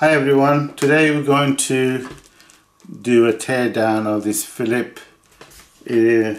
Hi everyone, today we're going to do a teardown of this Philip uh,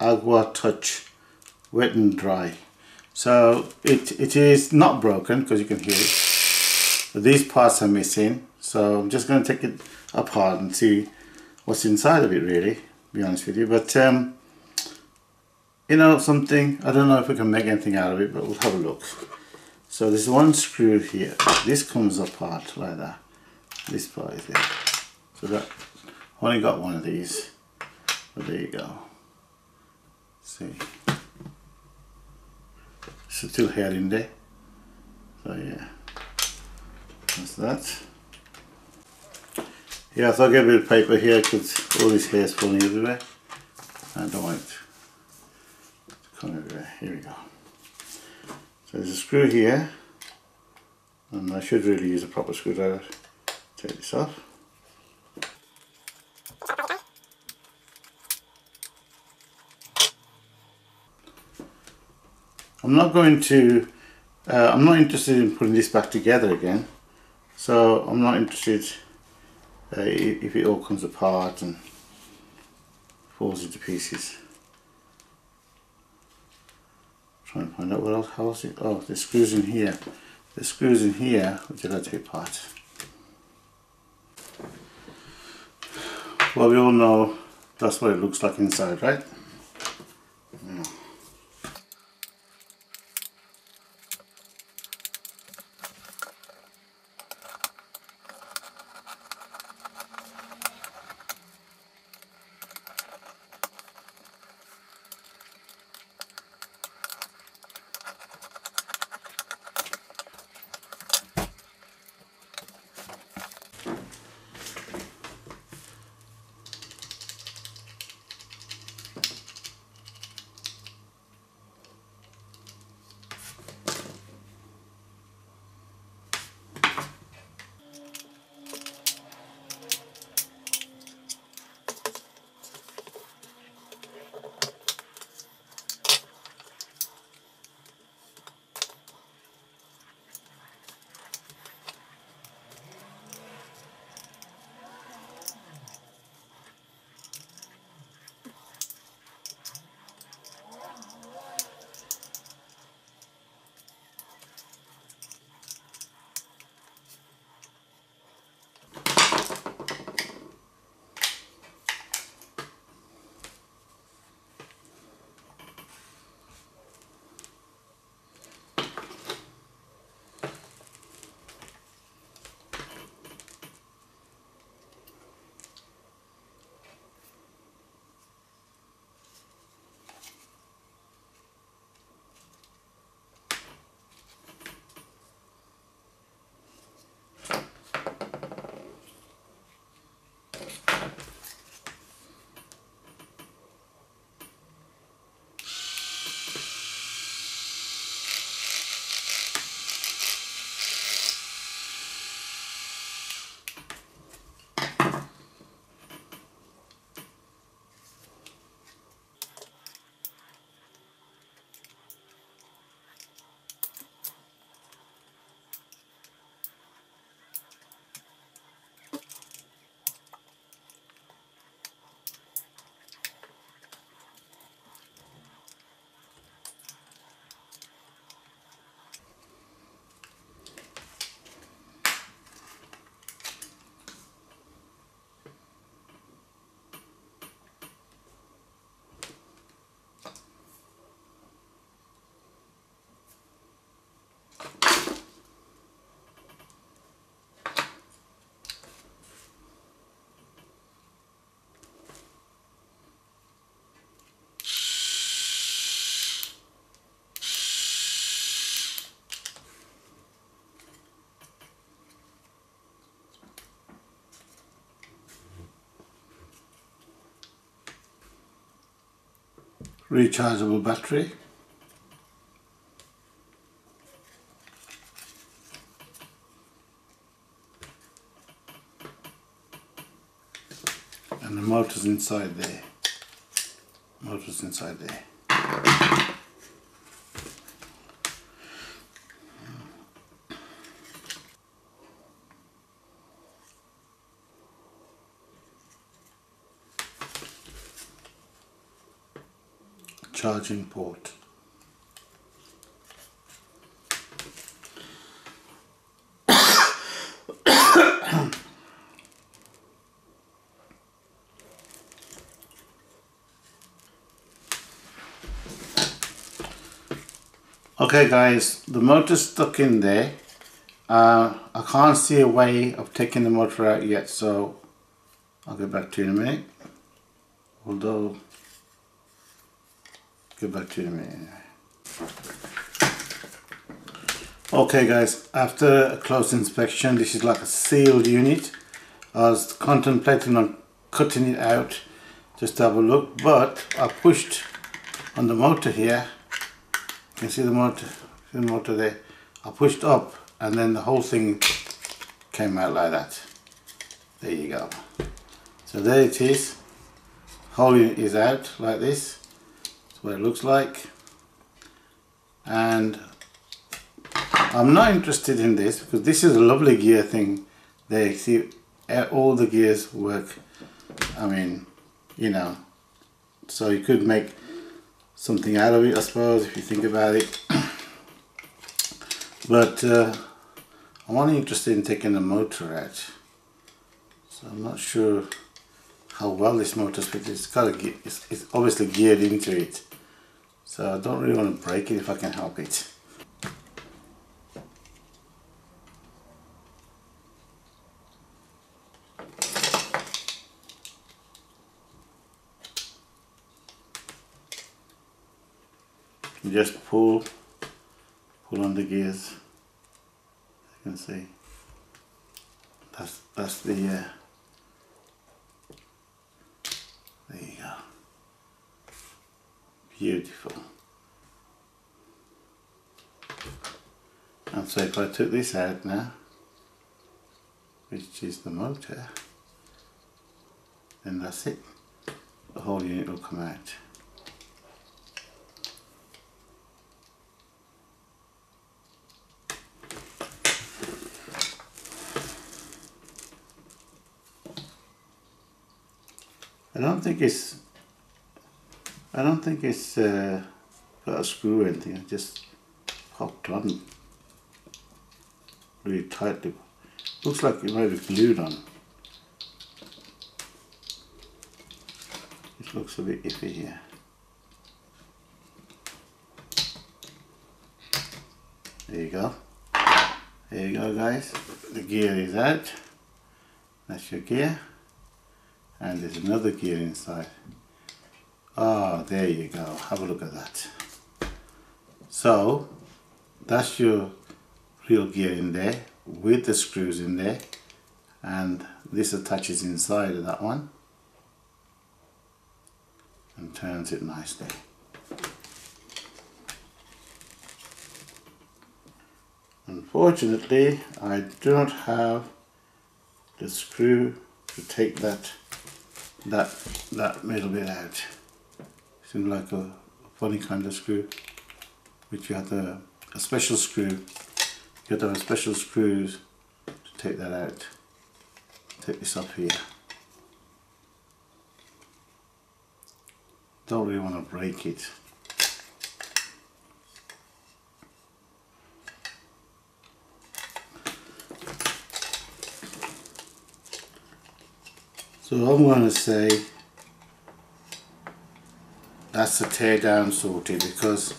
Aqua Touch wet and dry. So it, it is not broken because you can hear it. But these parts are missing. So I'm just going to take it apart and see what's inside of it really, be honest with you. But um, you know something, I don't know if we can make anything out of it, but we'll have a look. So there's one screw here. This comes apart like that. This part is there. So that only got one of these. But there you go. See. Still hair in there. So yeah. That's that. Yeah, so I'll get a bit of paper here because all this hair's falling everywhere. I don't want it to come everywhere. Here we go. So there's a screw here and I should really use a proper screwdriver. To take this off. I'm not going to, uh, I'm not interested in putting this back together again. So I'm not interested uh, if it all comes apart and falls into pieces trying to find out what else, how else it, oh the screws in here. The screws in here. Which I got to take apart well we all know that's what it looks like inside right rechargeable battery. And the motors inside there. Motors inside there charging port. Okay guys, the motor's stuck in there. Uh, I can't see a way of taking the motor out yet, so I'll get back to you in a minute. Although, get back to in. Okay guys, after a close inspection, this is like a sealed unit. I was contemplating on cutting it out just to have a look, but I pushed on the motor here you can see the motor, see the motor there. I pushed up and then the whole thing came out like that. There you go. So there it is. Whole unit is out like this. That's what it looks like. And I'm not interested in this because this is a lovely gear thing. There, see, all the gears work. I mean, you know, so you could make something out of it I suppose if you think about it but uh, I'm only interested in taking the motor out so I'm not sure how well this motor fits it's got a it's, it's obviously geared into it so I don't really want to break it if I can help it. You just pull pull on the gears. You can see. That's that's the uh, there you go beautiful. And so if I took this out now which is the motor then that's it. The whole unit will come out. I don't think it's I don't think it's uh, got a screw or anything, it just popped on really tightly. Looks like it might be glued on. It looks a bit iffy here. There you go. There you go guys. The gear is out. That's your gear and there's another gear inside oh, there you go. Have a look at that. So that's your real gear in there with the screws in there. And this attaches inside of that one and turns it nicely. Unfortunately I do not have the screw to take that that that middle bit out. Seems like a funny kind of screw, which you have to, a special screw. You have to have a special screws to take that out. Take this off here. Don't really want to break it. So I'm going to say that's a tear down sorted because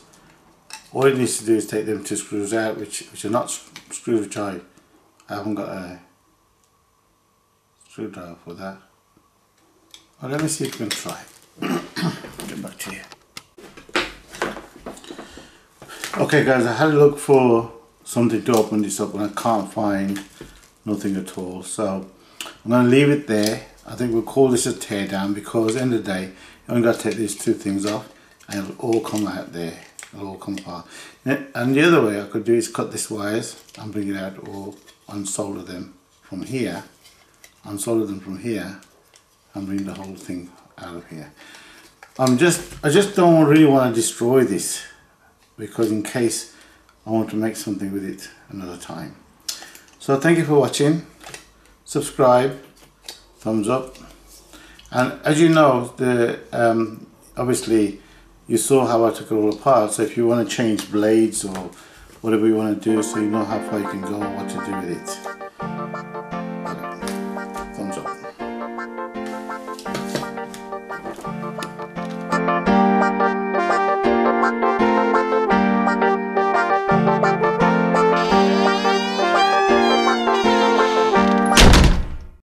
all it needs to do is take them two screws out which, which are not screws which I, I haven't got a screwdriver for that. Well, let me see if we can try. Get back to you. Okay guys, I had a look for something to open this up and I can't find nothing at all. So I'm going to leave it there I think we'll call this a tear down because end of the day, you only got to take these two things off and it'll all come out there. It'll all come apart. And the other way I could do is cut these wires and bring it out or unsolder them from here, unsolder them from here and bring the whole thing out of here. I'm just, I just don't really want to destroy this because in case I want to make something with it another time. So thank you for watching. Subscribe thumbs up. And as you know the um, obviously you saw how I took it all apart. So if you want to change blades or whatever you want to do so you know how far you can go what to do with it